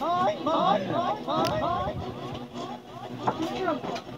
Bye, bye, bye, bye horrible.